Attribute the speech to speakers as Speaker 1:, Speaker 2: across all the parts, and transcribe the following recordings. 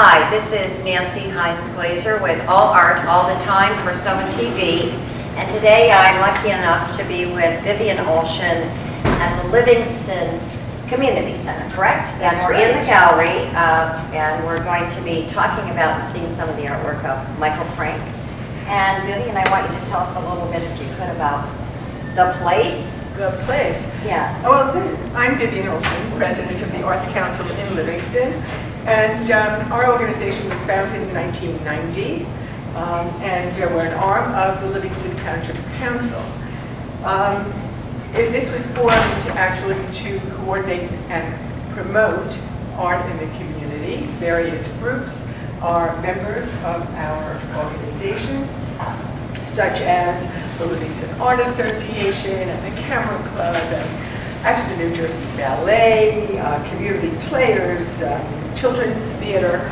Speaker 1: Hi, this is Nancy Hines Glazer with All Art All the Time for Soma TV. And today I'm lucky enough to be with Vivian Olshen at the Livingston Community Center, correct? And we're in the gallery, uh, and we're going to be talking about and seeing some of the artwork of Mikel Frank. And Vivian, I want you to tell us a little bit, if you could, about the place.
Speaker 2: The place.
Speaker 1: Yes.
Speaker 2: Well, I'm Vivian Olshen, President of the Arts Council in Livingston, and um, our organization was founded in 1990, um, and uh, we're an arm of the Livingston Township Council. Um, it- This was formed actually to coordinate and promote art in the community. Various groups are members of our organization, such as the Livingston Art Association and the Camera Club and actually the New Jersey Ballet, uh, Community Players, um, Children's Theater,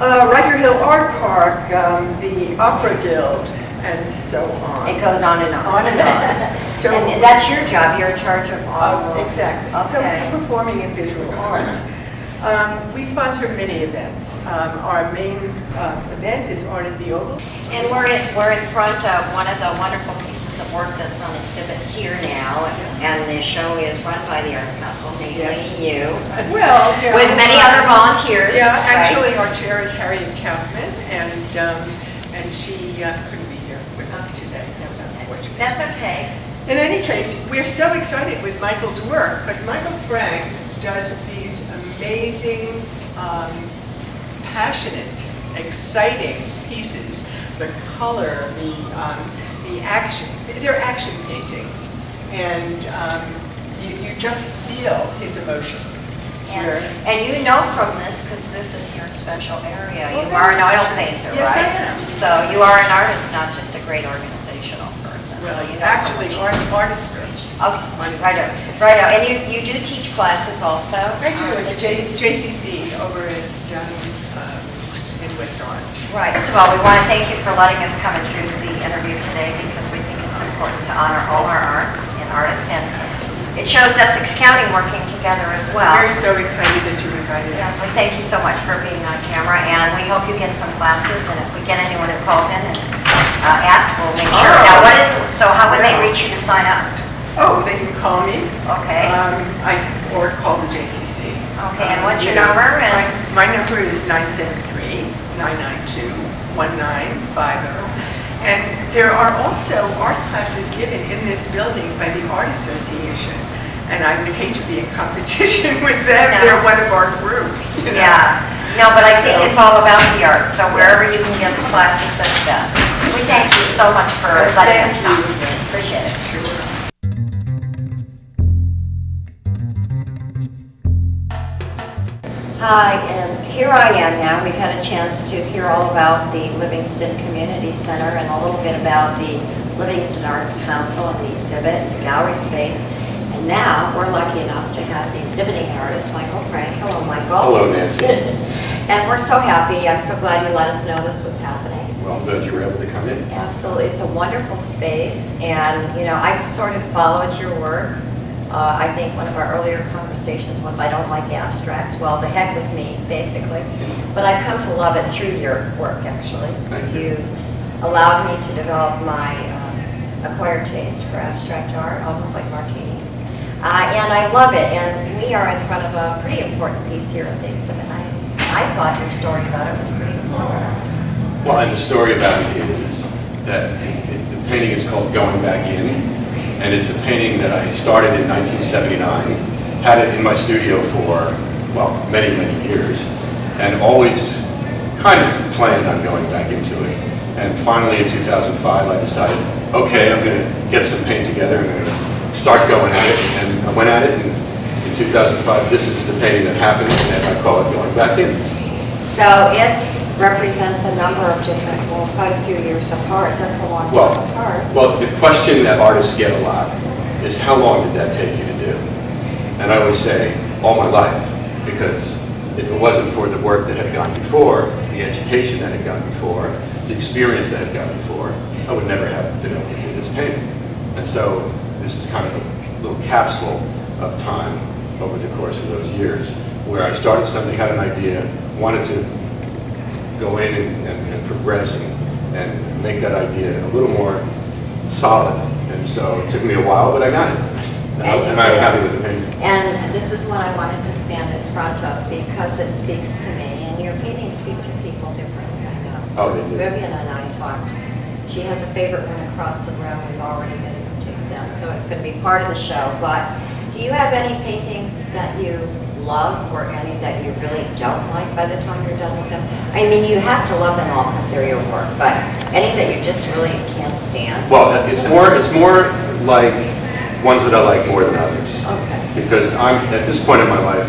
Speaker 2: uh, Riker Hill Art Park, um, the Opera Guild, and so on.
Speaker 1: It goes on and on.
Speaker 2: On and on. So-
Speaker 1: And that's your job, you're in charge of all.
Speaker 2: Uh, Exactly. So it's the performing and visual arts. Um, We sponsor many events. Um, Our main uh, event is Art at the Oval.
Speaker 1: And we're in, we're in front of one of the wonderful pieces of work that's on exhibit here now, and the show is run by the Arts Council, namely
Speaker 2: Yes.
Speaker 1: you,
Speaker 2: Well, yeah.
Speaker 1: with many other volunteers.
Speaker 2: Yeah,
Speaker 1: right?
Speaker 2: actually, our chair is Harriet Kaufman, and, um, and she uh, couldn't be here with us today. That's unfortunate.
Speaker 1: That's okay.
Speaker 2: In any case, we're so excited with Mikel's work, because Mikel Frank does these amazing, um, passionate, exciting pieces. The color, the, um, the action, they're action paintings. And um, you, you just feel his emotion.
Speaker 1: And, and you know from this, because this is your special area, you are an oil painter, right?
Speaker 2: Yes, I am.
Speaker 1: So you are an artist, not just a great organizational so
Speaker 2: Well,
Speaker 1: you know.
Speaker 2: actually, art, artist first.
Speaker 1: Oh,
Speaker 2: Artist
Speaker 1: Right,
Speaker 2: first.
Speaker 1: right, and you, you do teach classes also?
Speaker 2: I do
Speaker 1: Um,
Speaker 2: at the J- JCC over at, um, um, in West Orange.
Speaker 1: Right, first of all, we want to thank you for letting us come and do the interview today because we think it's important to honor all our arts and artists and it shows Essex County working together as well.
Speaker 2: We're so excited that you invited
Speaker 1: Yeah, well,
Speaker 2: us.
Speaker 1: Thank you so much for being on camera and we hope you get some classes and if we get anyone who calls in and uh, asks, we'll make sure.
Speaker 2: Oh.
Speaker 1: Now, what is, so how would they reach you to sign up?
Speaker 2: Oh, they can call me,
Speaker 1: Okay,
Speaker 2: um, I, or call the JCC.
Speaker 1: okay, and what's your number? And
Speaker 2: My my number is 973-992-1950. And there are also art classes given in this building by the Art Association. And I would hate to be in competition with them,
Speaker 1: No.
Speaker 2: they're one of our groups, you know.
Speaker 1: Yeah, no, but I think it's all about the art, so wherever you can get the classes, that's best. We thank you so much for letting us come. Appreciate it. Hi, and here I am now. We've had a chance to hear all about the Livingston Community Center and a little bit about the Livingston Arts Council and the exhibit, and the gallery space. And now, we're lucky enough to have the exhibiting artist, Mikel Frank. Hello, Mikel.
Speaker 3: Hello, Nancy.
Speaker 1: And we're so happy, I'm so glad you let us know this was happening.
Speaker 3: Well, I'm glad you were able to come in.
Speaker 1: Absolutely, it's a wonderful space, and, you know, I've sort of followed your work. Uh, I think one of our earlier conversations was, I don't like abstracts, well, the heck with me, basically. But I've come to love it through your work, actually.
Speaker 3: Thank you.
Speaker 1: You've allowed me to develop my um, acquired taste for abstract art, almost like martinis. Uh, And I love it, and we are in front of a pretty important piece here at the exhibit. I I thought your story about it was pretty important.
Speaker 3: Well, and the story about it is that the painting is called Going Back In, and it's a painting that I started in 1979, had it in my studio for, well, many, many years, and always kind of planned on going back into it. And finally, in 2005, I decided, okay, I'm going to get some paint together, and start going at it, and I went at it, and in 2005, this is the painting that happened, and I call it Going Back In.
Speaker 1: So it represents a number of different, well, quite a few years apart. That's a long
Speaker 3: Well,
Speaker 1: time apart.
Speaker 3: Well, the question that artists get a lot is how long did that take you to do? And I always say, all my life, because if it wasn't for the work that had gone before, the education that had gone before, the experience that had gone before, I would never have been able to do this painting. And so this is kind of a little capsule of time over the course of those years, where I started something, had an idea, wanted to go in and, and and progress and, and make that idea a little more solid. And so it took me a while, but I got it. And I- and I'm happy with the painting.
Speaker 1: And this is what I wanted to stand in front of because it speaks to me, and your paintings speak to people differently, I know.
Speaker 3: Oh, they do.
Speaker 1: Vivian and I talked. She has a favorite one across the room. We've already been so it's going to be part of the show. But do you have any paintings that you love or any that you really don't like by the time you're done with them? I mean, you have to love them all because they're your work, but any that you just really can't stand?
Speaker 3: Well, uh, it's more, it's more like ones that I like more than others.
Speaker 1: Okay.
Speaker 3: Because I'm, at this point in my life,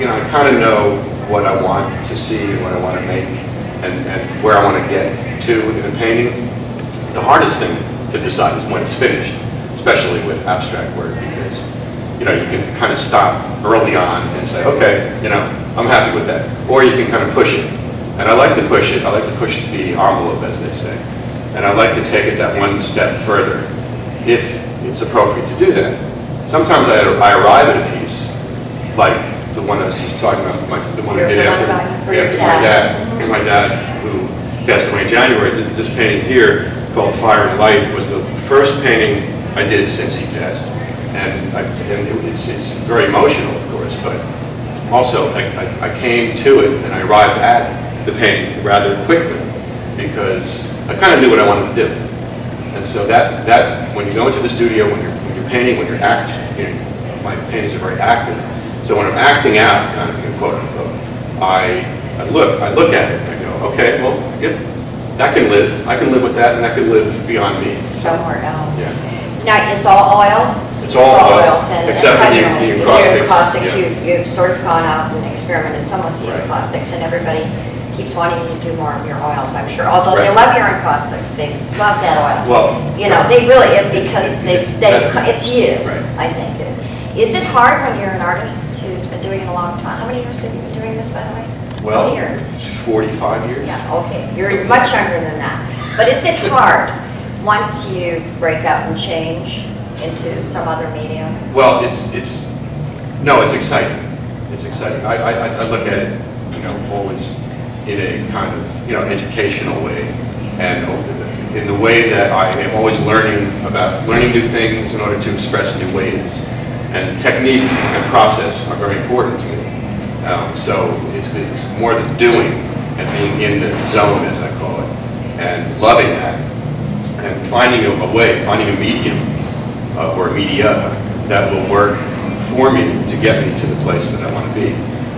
Speaker 3: you know, I kind of know what I want to see and what I want to make and, and where I want to get to in a painting. The hardest thing to decide is when it's finished, especially with abstract work, because, you know, you can kind of stop early on and say, okay, you know, I'm happy with that. Or you can kind of push it. And I like to push it, I like to push the envelope, as they say. And I like to take it that one step further, if it's appropriate to do that. Sometimes I, I arrive at a piece, like the one I was just talking about, my, the one I did after, after my
Speaker 1: dad.
Speaker 3: dad. My dad, who passed away in January, this painting here, called Fire and Light, was the first painting I did since he passed. And I, and it's, it's very emotional, of course, but also, I, I- I came to it and I arrived at the painting rather quickly, because I kind of knew what I wanted to do. And so that, that, when you go into the studio, when you're, when you're painting, when you're acting, you know, my paintings are very active. So when I'm acting out, kind of, you know, quote unquote, I, I look, I look at it and I go, okay, well, yeah, that can live, I can live with that and that can live beyond me.
Speaker 1: somewhere else.
Speaker 3: Yeah.
Speaker 1: Now, it's all oil?
Speaker 3: It's all oil,
Speaker 1: and-
Speaker 3: except for the-
Speaker 1: primarily
Speaker 3: the encaustics,
Speaker 1: Encaustics,
Speaker 3: yeah.
Speaker 1: you- you've sort of gone out and experimented some with the
Speaker 3: Right.
Speaker 1: encaustics, and everybody keeps wanting you to do more of your oils, I'm sure. Although they
Speaker 3: Right.
Speaker 1: love your encaustics, they love that oil.
Speaker 3: Well.
Speaker 1: You know, they really, because they,
Speaker 3: It's-
Speaker 1: they,
Speaker 3: that's-
Speaker 1: it's you,
Speaker 3: Right.
Speaker 1: I think. Is it hard when you're an artist who's been doing it a long time? How many years have you been doing this, by the way?
Speaker 3: Well,
Speaker 1: years?
Speaker 3: 45 years?
Speaker 1: Yeah, okay, you're much younger than that. But is it hard once you break out and change into some other medium?
Speaker 3: Well, it's, it's, no, it's exciting. It's exciting. I, I, I look at it, you know, always in a kind of, you know, educational way. And in the way that I am always learning about, learning new things in order to express new ways. And technique and process are very important to me. Um, So it's, it's more the doing and being in the zone, as I call it, and loving that and finding a a way, finding a medium uh, or media that will work for me to get me to the place that I want to be.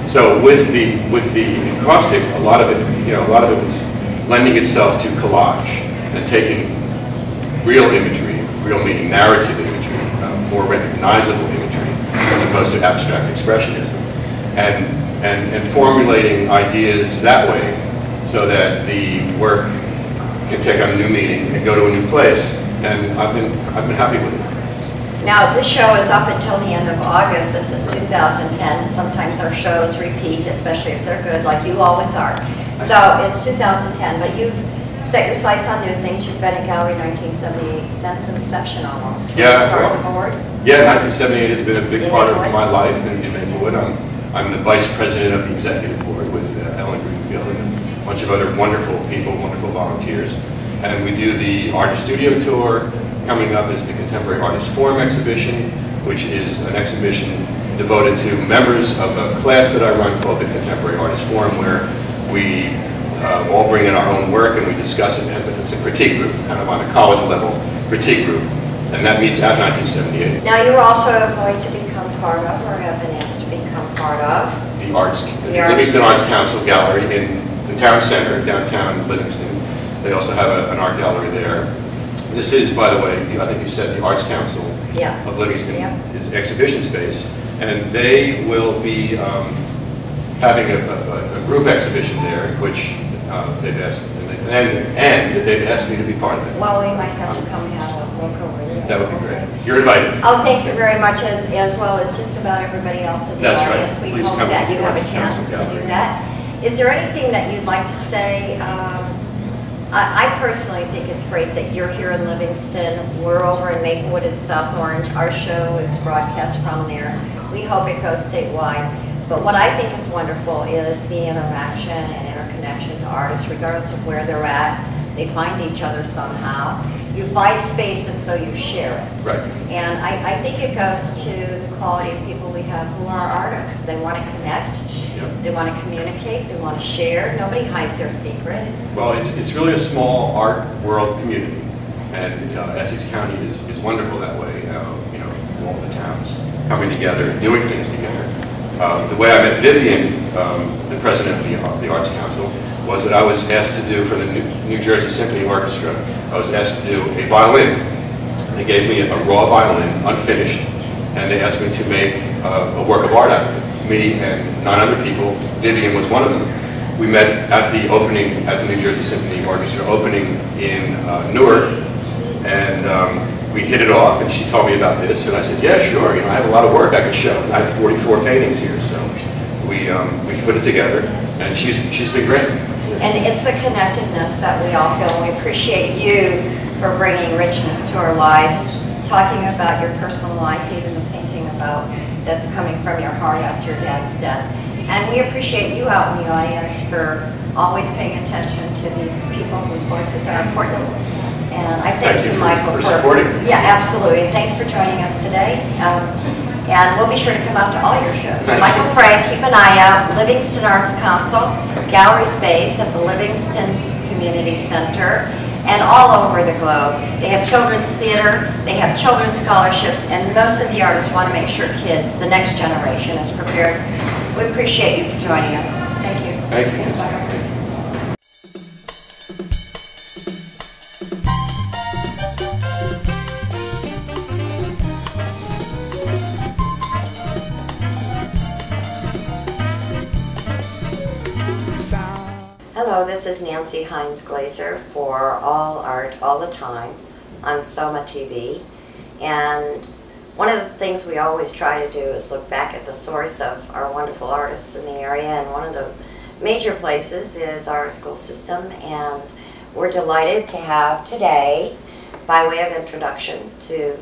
Speaker 3: So with the, with the encaustic, a lot of it, you know, a lot of it was lending itself to collage and taking real imagery, real meaning narrative imagery, uh, more recognizable imagery, as opposed to abstract expressionism, and, and, and formulating ideas that way so that the work can take on a new meaning and go to a new place. And I've been, I've been happy with it.
Speaker 1: Now, this show is up until the end of August. This is 2010. Sometimes our shows repeat, especially if they're good, like you always are. So it's 2010, but you've set your sights on new things. You've been in Gallery 1978 since inception almost. right?
Speaker 3: Yeah,
Speaker 1: As part of the
Speaker 3: well-
Speaker 1: board.
Speaker 3: Yeah, 1978 has been a big
Speaker 1: In
Speaker 3: part of my life in in Maplewood. I'm, I'm the vice president of the executive board with uh, Ellen Greenfield and a bunch of other wonderful people, wonderful volunteers. And we do the artist studio tour. Coming up is the Contemporary Artist Forum exhibition, which is an exhibition devoted to members of a class that I run called the Contemporary Artist Forum, where we uh, all bring in our own work and we discuss it. It's a critique group, kind of on a college level critique group. And that meets at 1978.
Speaker 1: Now, you're also going to become part of, or have been part of,
Speaker 3: the Arts, the
Speaker 1: Arts-
Speaker 3: Livingston Arts Council Gallery in the town center, downtown Livingston. They also have a- an art gallery there. This is, by the way, I think you said the Arts Council
Speaker 1: yeah.
Speaker 3: of Livingston
Speaker 1: Yeah.
Speaker 3: is exhibition space, and they will be um, having a, a- a group exhibition there, which uh, they've asked, and, and they've asked me to be part of it.
Speaker 1: Well, we might have to come have a look over there.
Speaker 3: That would be great. You're invited.
Speaker 1: Oh, thank you very much, as as well as just about everybody else in the
Speaker 3: That's right.
Speaker 1: audience. We
Speaker 3: Please
Speaker 1: hope
Speaker 3: come
Speaker 1: that
Speaker 3: to
Speaker 1: you
Speaker 3: the
Speaker 1: have a
Speaker 3: Arts Council
Speaker 1: chance to do that. Is there anything that you'd like to say? Um, I I personally think it's great that you're here in Livingston. We're over in Maplewood in South Orange. Our show is broadcast from there. We hope it goes statewide. But what I think is wonderful is the interaction and interconnection to artists regardless of where they're at. They find each other somehow. You find spaces so you share it.
Speaker 3: Right.
Speaker 1: And I, I think it goes to the quality of people we have who are artists. They want to connect,
Speaker 3: Yep.
Speaker 1: they want to communicate, they want to share. Nobody hides their secrets.
Speaker 3: Well, it's, it's really a small art world community, and uh, Essex County is, is wonderful that way, uh, you know, all the towns coming together, doing things together. Uh, The way I met Vivian, um, the president of the, of the Arts Council, was that I was asked to do for the New Jersey Symphony Orchestra, I was asked to do a violin. They gave me a raw violin, unfinished, and they asked me to make uh, a work of art out of it. Me and nine other people, Vivian was one of them. We met at the opening, at the New Jersey Symphony Orchestra opening in uh, Newark, and um, we hit it off, and she told me about this, and I said, yeah, sure, you know, I have a lot of work I could show. I have 44 paintings here, so we, um, we put it together, and she's, she's been great.
Speaker 1: And it's the connectedness that we all feel. and We appreciate you for bringing richness to our lives, talking about your personal life, even the painting about, that's coming from your heart after your dad's death. And we appreciate you out in the audience for always paying attention to these people whose voices are important. And I thank
Speaker 3: Thank you for-
Speaker 1: Mikel,
Speaker 3: for supporting.
Speaker 1: Yeah, absolutely. And thanks for joining us today. Um, And we'll be sure to come up to all your shows. Mikel Frank, keep an eye out, Livingston Arts Council, gallery space at the Livingston Community Center, and all over the globe. They have children's theater, they have children's scholarships, and most of the artists want to make sure kids, the next generation, is prepared. We appreciate you for joining us. Thank you.
Speaker 3: Thank you.
Speaker 1: Thanks, Hello, this is Nancy Hines Glazer for All Art All the Time on Soma TV. And one of the things we always try to do is look back at the source of our wonderful artists in the area. And one of the major places is our school system. And we're delighted to have today, by way of introduction, to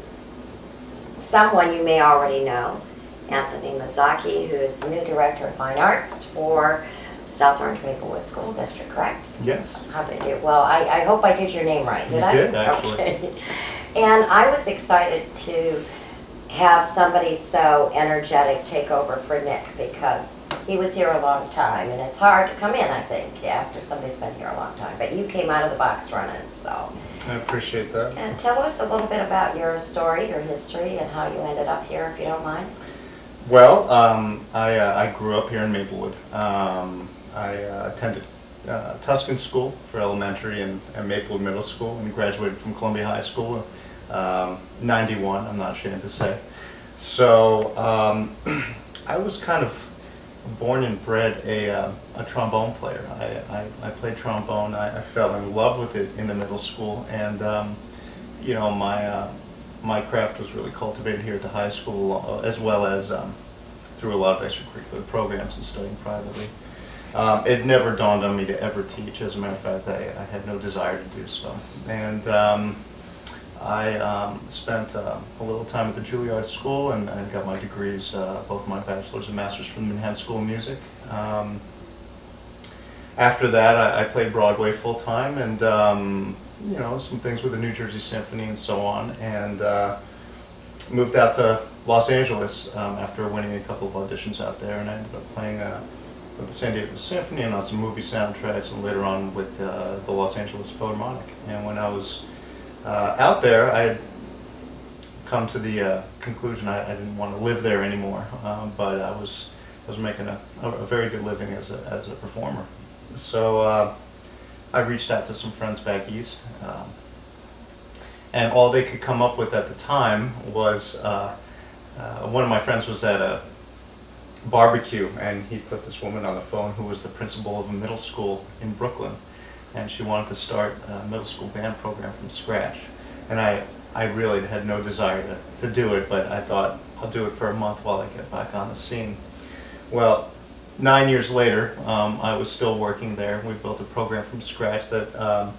Speaker 1: someone you may already know, Anthony Mazzocchi, who is the new Director of Fine Arts for South Orange Maplewood School District, correct?
Speaker 4: Yes.
Speaker 1: How did you. Well, I, I hope I did your name right, did
Speaker 4: You
Speaker 1: I?
Speaker 4: did, actually.
Speaker 1: Okay. And I was excited to have somebody so energetic take over for Nick because he was here a long time and it's hard to come in, I think, after somebody's been here a long time. But you came out of the box running, so.
Speaker 4: I appreciate that.
Speaker 1: And tell us a little bit about your story, your history, and how you ended up here, if you don't mind.
Speaker 4: Well, um, I, uh, I grew up here in Maplewood. Um, I uh, attended uh, Tuscan School for elementary and, and Maplewood Middle School and graduated from Columbia High School um, 91, I'm not ashamed to say. So um, I was kind of born and bred a, uh, a trombone player. I, I, I played trombone. I, I fell in love with it in the middle school, and um, you know my uh, my craft was really cultivated here at the high school, uh, as well as um, through a lot of extracurricular programs and studying privately. Um, it never dawned on me to ever teach. As a matter of fact, I, I had no desire to do so. And um, I um, spent uh, a little time at the Juilliard School and, and got my degrees, uh, both my bachelor's and master's from the Manhattan School of Music. Um, after that, I, I played Broadway full time and, um, you know, some things with the New Jersey Symphony and so on. And uh, moved out to Los Angeles um, after winning a couple of auditions out there. And I ended up playing uh, with the San Diego Symphony and on some movie soundtracks and later on with uh, the Los Angeles Philharmonic. And when I was uh, out there, I had come to the uh, conclusion I, I didn't want to live there anymore, um, but I was I was making a, a, very good living as a, as a performer. So uh, I reached out to some friends back east, um, and all they could come up with at the time was uh, one of my friends was at a barbecue, and he put this woman on the phone who was the principal of a middle school in Brooklyn, and she wanted to start a middle school band program from scratch. And I, I really had no desire to, to do it, but I thought I'll do it for a month while I get back on the scene. Well, nine years later, um, I was still working there. We built a program from scratch that, um,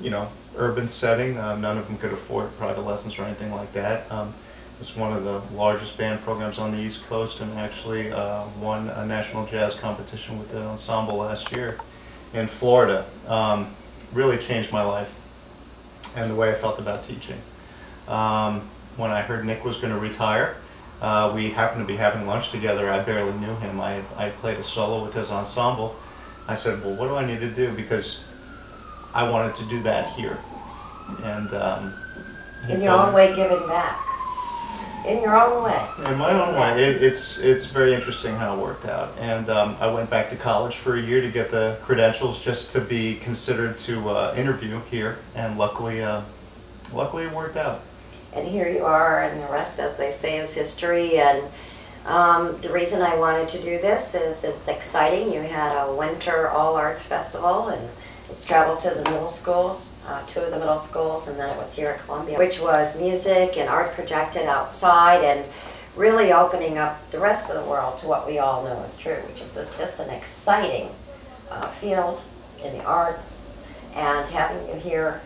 Speaker 4: you know, urban setting. Uh, none of them could afford private lessons or anything like that. Um, it was one of the largest band programs on the East Coast and actually uh, won a national jazz competition with the ensemble last year in Florida um, really changed my life and the way I felt about teaching. Um, when I heard Nick was going to retire, uh, we happened to be having lunch together. I barely knew him. I, I played a solo with his ensemble. I said, well, what do I need to do? Because I wanted to do that here. And um,
Speaker 1: In your own way, giving back. In your own way.
Speaker 4: in my own way, it, it's it's very interesting how it worked out. And um, I went back to college for a year to get the credentials, just to be considered to uh, interview here. And luckily, uh, luckily it worked out.
Speaker 1: And here you are, and the rest, as they say, is history. And um, the reason I wanted to do this is it's exciting. You had a winter all arts festival, and it's traveled to the middle schools, uh, two of the middle schools, and then it was here at Columbia, which was music and art projected outside, and really opening up the rest of the world to what we all know is true, which is it's just an exciting uh, field in the arts, and having you here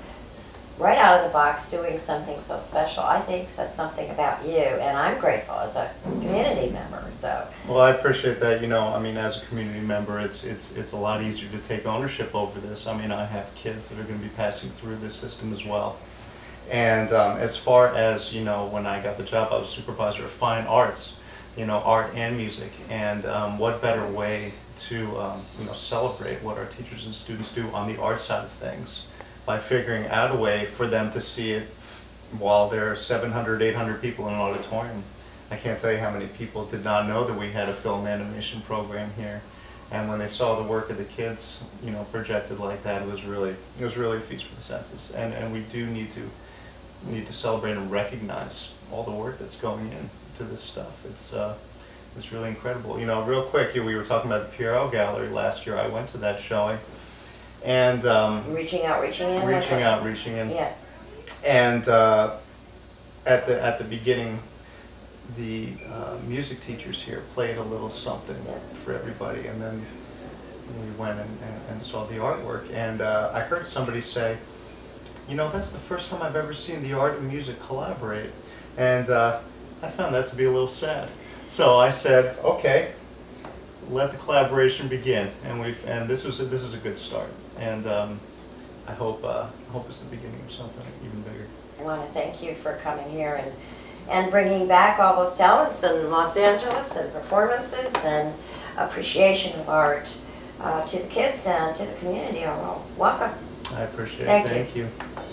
Speaker 1: right out of the box doing something so special, I think says something about you, and I'm grateful as a community member, so.
Speaker 4: Well, I appreciate that. You know, I mean, as a community member, it's it's it's a lot easier to take ownership over this. I mean, I have kids that are going to be passing through this system as well. And um, as far as you know, when I got the job, I was supervisor of fine arts, you know, art and music. And um, what better way to um, you know celebrate what our teachers and students do on the art side of things by figuring out a way for them to see it while there are 700, 800 people in an auditorium. I can't tell you how many people did not know that we had a film animation program here. And when they saw the work of the kids, you know, projected like that, it was really, it was really a feast for the senses. And, and we do need to, need to celebrate and recognize all the work that's going into this stuff. It's, uh, it's really incredible. You know, real quick, we were talking about the Pierro Gallery last year. I went to that showing. And um,
Speaker 1: Reaching out, reaching in.
Speaker 4: reaching out, reaching in.
Speaker 1: Yeah,
Speaker 4: And uh, at the at the beginning, the uh, music teachers here played a little something for everybody, and then we went and, and, and saw the artwork. And uh, I heard somebody say, "You know, that's the first time I've ever seen the art and music collaborate," and uh, I found that to be a little sad. So I said, "Okay." Let the collaboration begin, and we've and this was a, this is a good start, and um, I hope uh, I hope it's the beginning of something even bigger.
Speaker 1: I want to thank you for coming here and, and bringing back all those talents in Los Angeles and performances and appreciation of art uh, to the kids and to the community overall. Welcome.
Speaker 4: I appreciate
Speaker 1: Thank
Speaker 4: it.
Speaker 1: you.
Speaker 4: Thank you.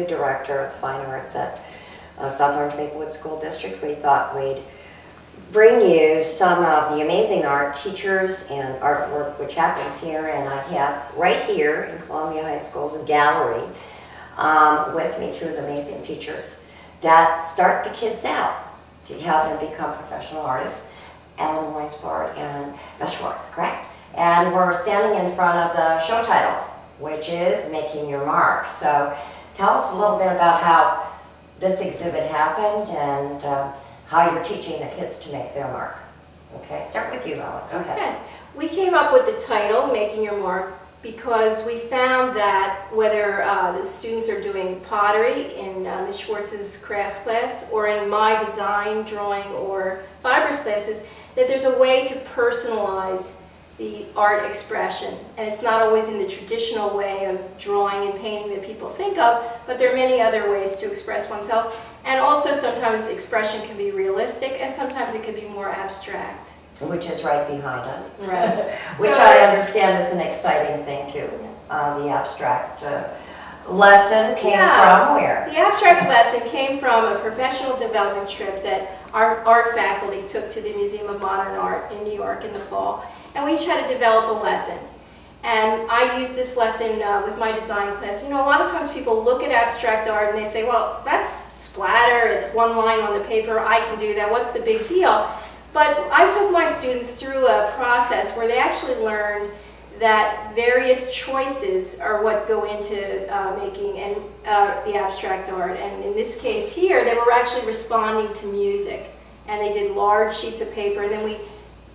Speaker 1: New director of fine arts at uh, South Orange Maplewood School District, we thought we'd bring you some of the amazing art teachers and artwork which happens here. And I have right here in Columbia High School's gallery um, with me two of the amazing teachers that start the kids out to have them become professional artists. Ellen Weisbord and Beth Schwartz, correct? And we're standing in front of the show title, which is Making Your Mark. So tell us a little bit about how this exhibit happened and uh, how you're teaching the kids to make their mark. Okay, start with you, Ellen. Go ahead.
Speaker 5: Okay. We came up with the title, Making Your Mark, because we found that whether uh, the students are doing pottery in uh, Ms. Schwartz's crafts class or in my design, drawing, or fibers classes, that there's a way to personalize the art expression. And it's not always in the traditional way of drawing and painting that people think of, but there are many other ways to express oneself. And also sometimes expression can be realistic and sometimes it can be more abstract.
Speaker 1: Which is right behind us.
Speaker 5: Right.
Speaker 1: Which
Speaker 5: So-
Speaker 1: I understand is an exciting thing too. Uh, the abstract uh, lesson came
Speaker 5: Yeah.
Speaker 1: from where?
Speaker 5: The abstract lesson came from a professional development trip that our art faculty took to the Museum of Modern Art in New York in the fall. And we each had to develop a lesson. And I used this lesson uh, with my design class. You know, a lot of times people look at abstract art and they say, well, that's splatter, it's one line on the paper, I can do that, what's the big deal? But I took my students through a process where they actually learned that various choices are what go into uh, making and uh, the abstract art. And in this case here, they were actually responding to music. And they did large sheets of paper, and then we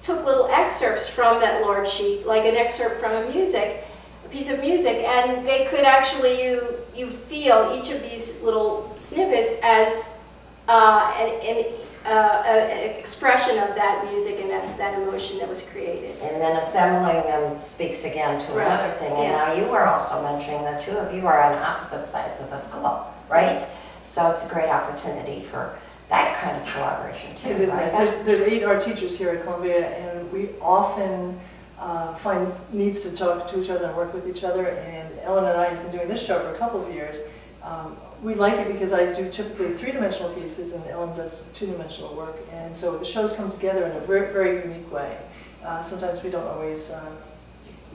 Speaker 5: took little excerpts from that large sheet, like an excerpt from a music, a piece of music, and they could actually, you, you feel each of these little snippets as uh, an, an, uh, an expression of that music and that, that emotion that was created.
Speaker 1: And then assembling them speaks again to
Speaker 5: Right,
Speaker 1: another thing. And now you were also mentioning the two of you are on opposite sides of the school, right? So it's a great opportunity for that kind of collaboration too,
Speaker 6: It is
Speaker 1: right?
Speaker 6: nice. There's, there's eight art teachers here at Columbia, and we often uh, find needs to talk to each other and work with each other. And Ellen and I have been doing this show for a couple of years. Um, we like it because I do typically three-dimensional pieces, and Ellen does two-dimensional work. And so the shows come together in a very, very unique way. Uh, sometimes we don't always uh,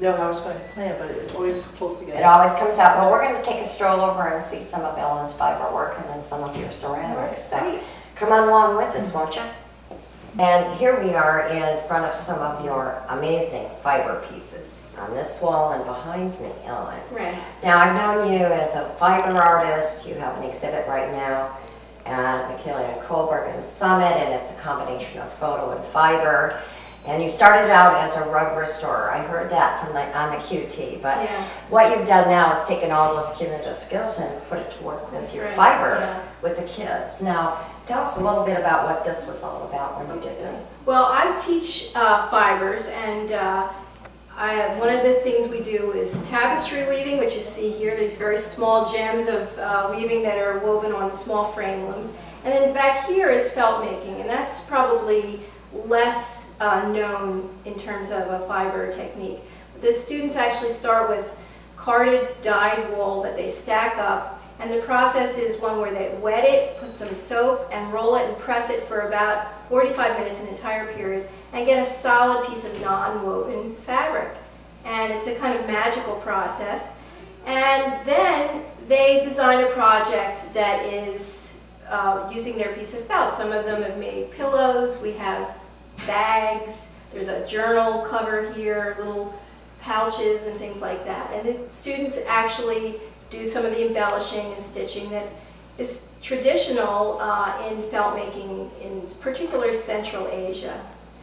Speaker 6: know how it's going to plan, but it always pulls together.
Speaker 1: It always comes out, but we're going to take a stroll over and see some of Ellen's fiber work and then some of your ceramics. So
Speaker 5: Great.
Speaker 1: Come on along with us, won't you? And here we are in front of some of your amazing fiber pieces on this wall and behind me, Ellen.
Speaker 5: Right.
Speaker 1: Now, I've known you as a fiber artist. You have an exhibit right now at the Killian Colberg Summit, and it's a combination of photo and fiber. And you started out as a rug restorer. I heard that from the, on the QT, but
Speaker 5: Yeah.
Speaker 1: what you've done now is taken all those cumulative skills and put it to work with
Speaker 5: That's
Speaker 1: your
Speaker 5: right,
Speaker 1: fiber
Speaker 5: yeah.
Speaker 1: with the kids. Now, tell us a little bit about what this was all about when you did this.
Speaker 5: Well, I teach uh, fibers, and uh, I, one of the things we do is tapestry weaving, which you see here, these very small gems of uh, weaving that are woven on small frame looms. And then back here is felt making, and that's probably less uh, known in terms of a fiber technique. The students actually start with carded dyed wool that they stack up, and the process is one where they wet it, put some soap, and roll it and press it for about 45 minutes, an entire period, and get a solid piece of non-woven fabric. And it's a kind of magical process. And then they design a project that is uh, using their piece of felt. Some of them have made pillows, we have bags, there's a journal cover here, little pouches and things like that. And the students actually do some of the embellishing and stitching that is traditional uh, in felt making in particular Central Asia.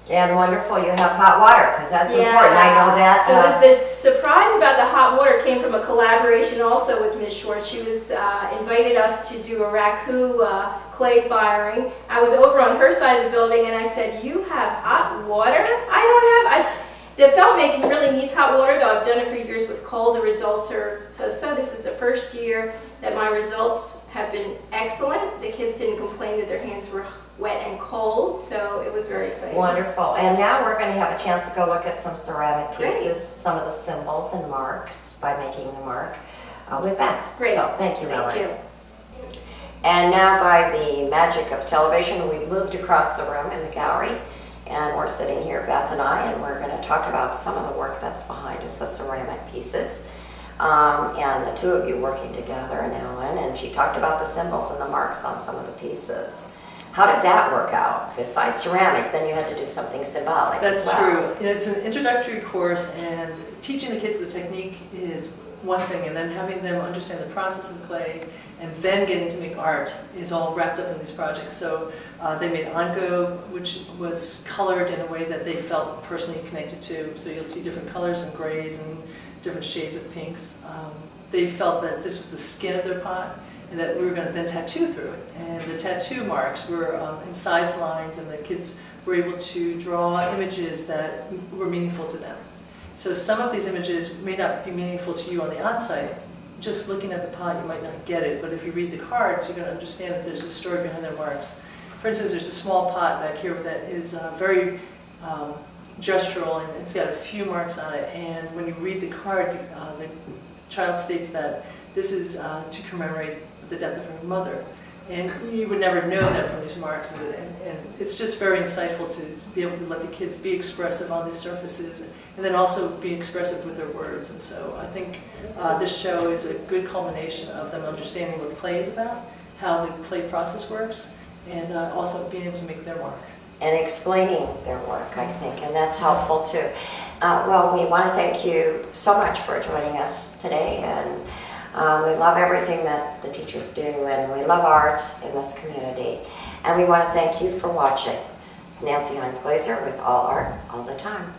Speaker 1: And wonderful, you have hot water, because that's important. I know that.
Speaker 5: So
Speaker 1: uh,
Speaker 5: the, the surprise about the hot water came from a collaboration also with Ms. Schwartz. She was uh, invited us to do a raku uh, clay firing. I was over on her side of the building and I said, "You have hot water? I don't have." I, the felt making really needs hot water, though I've done it for years with cold. The results are so so. This is the first year that my results have been excellent. The kids didn't complain that their hands were wet and cold, so it was very exciting.
Speaker 1: Wonderful. And now we're going to have a chance to go look at some ceramic
Speaker 5: Great.
Speaker 1: pieces, some of the symbols and marks. by making the mark uh, with Beth.
Speaker 5: Great.
Speaker 1: So, thank you,
Speaker 5: Thank
Speaker 1: Melanie.
Speaker 5: you.
Speaker 1: And now by the magic of television, we've moved across the room in the gallery. And we're sitting here, Beth and I, and we're going to talk about some of the work that's behind us, the ceramic pieces. Um, and the two of you working together, and Ellen, and she talked about the symbols and the marks on some of the pieces. How did that work out? Besides ceramic, then you had to do something symbolic as
Speaker 6: That's
Speaker 1: well.
Speaker 6: true. It's an introductory course, and teaching the kids the technique is one thing, and then having them understand the process of clay, and then getting to make art is all wrapped up in these projects. So uh, they made engobe, which was colored in a way that they felt personally connected to. So you'll see different colors and grays and different shades of pinks. Um, They felt that this was the skin of their pot, and that we were going to then tattoo through it. And the tattoo marks were um, incised lines, and the kids were able to draw images that were meaningful to them. So some of these images may not be meaningful to you on the outside. Just looking at the pot, you might not get it, but if you read the cards, you're going to understand that there's a story behind their marks. For instance, there's a small pot back here that is uh, very um, gestural, and it's got a few marks on it, and when you read the card, uh, the child states that this is uh, to commemorate the death of her mother. And you would never know that from these marks, and, and, it's just very insightful to be able to let the kids be expressive on these surfaces, and then also be expressive with their words. And so I think uh, this show is a good culmination of them understanding what clay is about, how the clay process works, and uh, also being able to make their mark.
Speaker 1: and explaining their work, I think, and that's helpful too. Uh, well, we want to thank you so much for joining us today, and um, we love everything that the teachers do, and we love art in this community. And we want to thank you for watching. It's Nancy Hines Glazer with All Art All the Time.